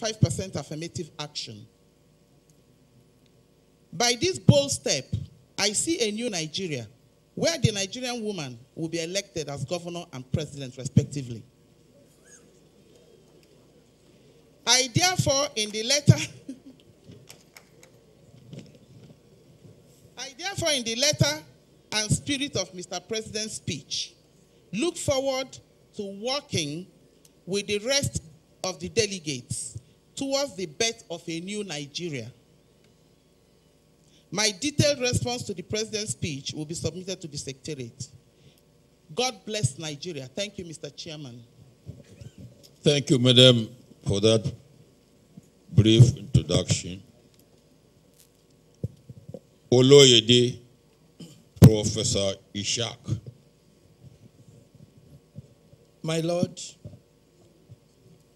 5% affirmative action. By this bold step, I see a new Nigeria where the Nigerian woman will be elected as governor and president, respectively. I therefore, in the letter, I therefore, in the letter and spirit of Mr. President's speech, look forward to working with the rest of the delegates towards the birth of a new Nigeria. My detailed response to the President's speech will be submitted to the Secretariat. God bless Nigeria. Thank you, Mr. Chairman. Thank you, Madam, for that brief introduction. Oloyede, Professor Is-haq. My Lord,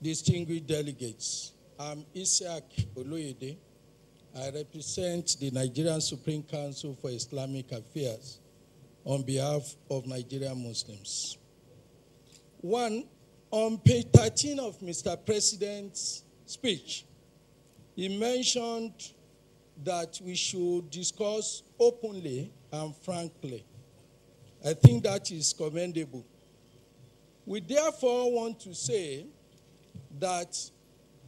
distinguished delegates, I'm Isaac Oloyede. I represent the Nigerian Supreme Council for Islamic Affairs on behalf of Nigerian Muslims. One, on page 13 of Mr. President's speech, he mentioned that we should discuss openly and frankly. I think that is commendable. We therefore want to say that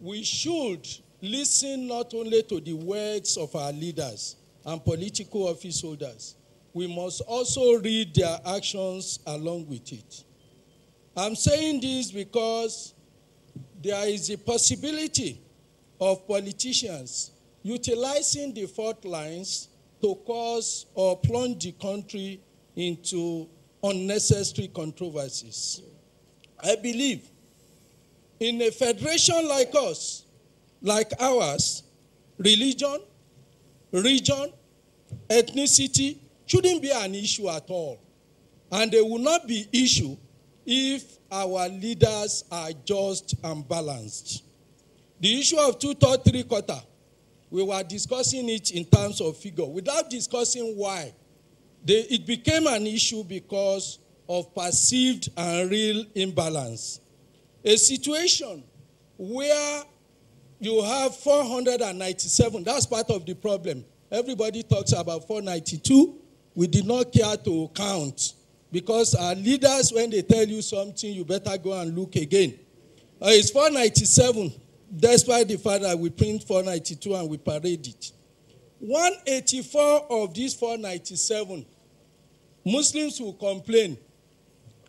we should listen not only to the words of our leaders and political office holders, we must also read their actions along with it. I'm saying this because there is a possibility of politicians utilizing the fault lines to cause or plunge the country into unnecessary controversies. I believe in a federation like us, like ours, religion, region, ethnicity shouldn't be an issue at all. And they will not be issue if our leaders are just and balanced. The issue of two third, three quarter, we were discussing it in terms of figure without discussing why. They, it became an issue because of perceived and real imbalance. A situation where you have 497, that's part of the problem. Everybody talks about 492. We did not care to count because our leaders, when they tell you something, you better go and look again. Uh, it's 497, despite the fact that we print 492 and we parade it. 184 of these 497, Muslims will complain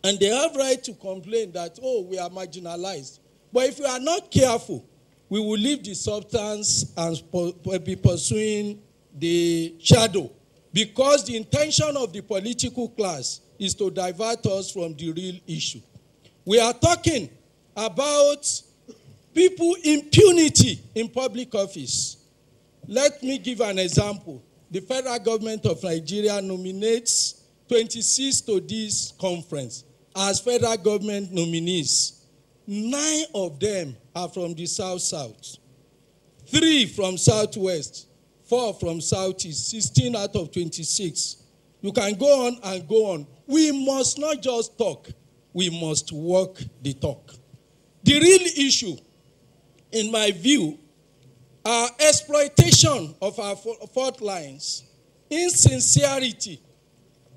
and they have right to complain that, oh, we are marginalized. But if we are not careful, we will leave the substance and be pursuing the shadow. Because the intention of the political class is to divert us from the real issue. We are talking about people impunity in public office. Let me give an example. The federal government of Nigeria nominates 26 to this conference as federal government nominees. Nine of them are from the South South, three from Southwest, four from Southeast, 16 out of 26. You can go on and go on. We must not just talk, we must walk the talk. The real issue, in my view, are exploitation of our fault lines, insincerity,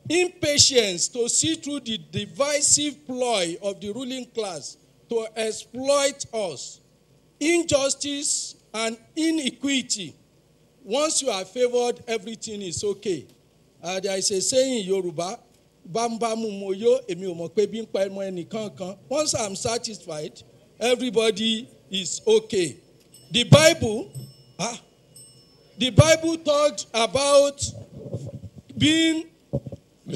impatience to see through the divisive ploy of the ruling class to exploit us, injustice and inequity. Once you are favored, everything is okay. Uh, there is a saying in Yoruba, bámbámú mo yó èmi ò mọ̀ pé bí ń pa ẹmọ ẹnìkan kan. Once I'm satisfied, everybody is okay. The Bible, ah, the Bible talked about being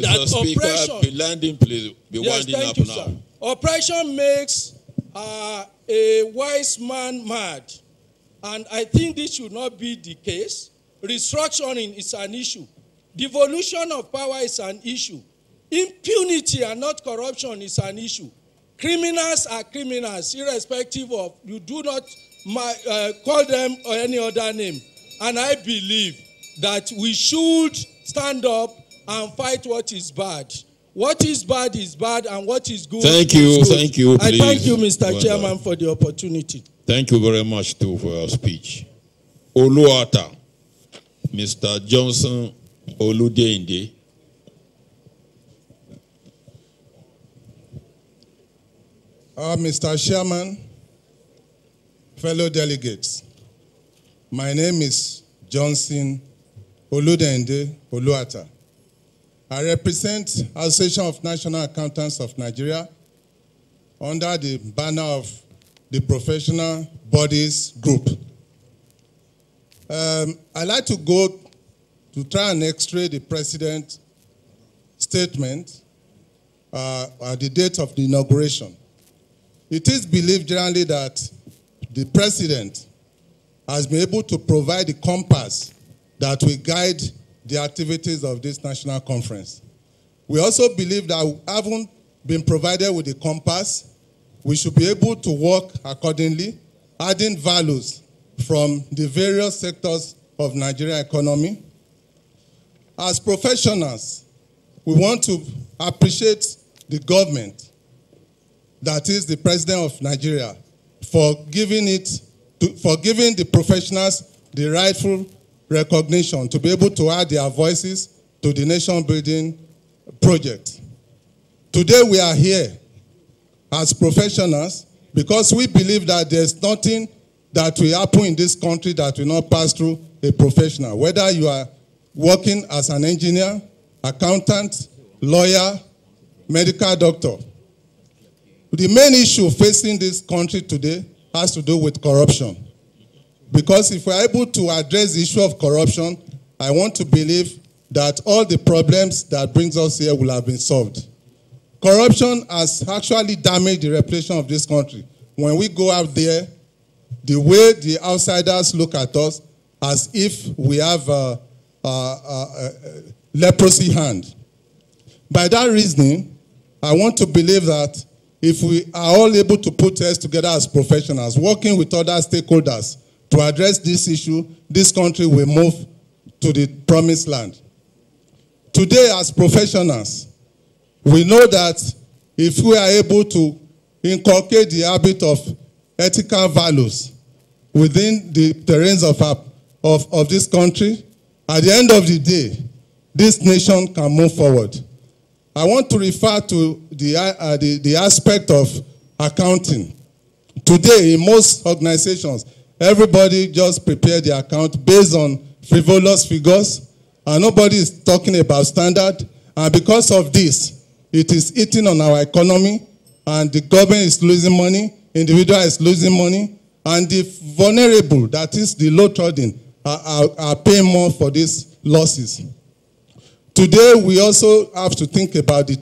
Mr. Speaker, oppression. be landing, please. Be yes, winding up you, now. sir. Oppression makes uh, a wise man mad. And I think this should not be the case. Restructuring is an issue. Devolution of power is an issue. Impunity and not corruption is an issue. Criminals are criminals, irrespective of, you do not uh, call them or any other name. And I believe that we should stand up and fight what is bad. What is bad is bad, and what is good Thank is you, good. thank you, I thank please. you, Mr. Well Chairman, for the opportunity. Thank you very much too for your speech. Oluata, Mr. Johnson Oludende. Uh, Mr. Chairman, fellow delegates, my name is Johnson Oludende Oluata. I represent Association of National Accountants of Nigeria under the banner of the Professional Bodies Group. Um, I'd like to go to try and x-ray the president's statement uh, at the date of the inauguration. It is believed generally that the president has been able to provide the compass that will guide the activities of this national conference. We also believe that having been provided with a compass, we should be able to work accordingly, adding values from the various sectors of Nigeria economy. As professionals, we want to appreciate the government, that is the president of Nigeria, for giving it to, for giving the professionals the rightful recognition to be able to add their voices to the nation building project. Today we are here as professionals because we believe that there's nothing that will happen in this country that will not pass through a professional. Whether you are working as an engineer, accountant, lawyer, medical doctor. The main issue facing this country today has to do with corruption. Because if we're able to address the issue of corruption, I want to believe that all the problems that brings us here will have been solved. Corruption has actually damaged the reputation of this country. When we go out there, the way the outsiders look at us as if we have a, a, a, a leprosy hand. By that reasoning, I want to believe that if we are all able to put heads together as professionals, working with other stakeholders to address this issue, this country will move to the promised land. Today, as professionals, we know that if we are able to inculcate the habit of ethical values within the terrains of, our, of, of this country, at the end of the day, this nation can move forward. I want to refer to the, uh, the, the aspect of accounting. Today, in most organizations, everybody just prepare the account based on frivolous figures, and nobody is talking about standard. And because of this, it is eating on our economy, and the government is losing money, individual is losing money, and the vulnerable, that is the low trading, are, are, are paying more for these losses. Today, we also have to think about the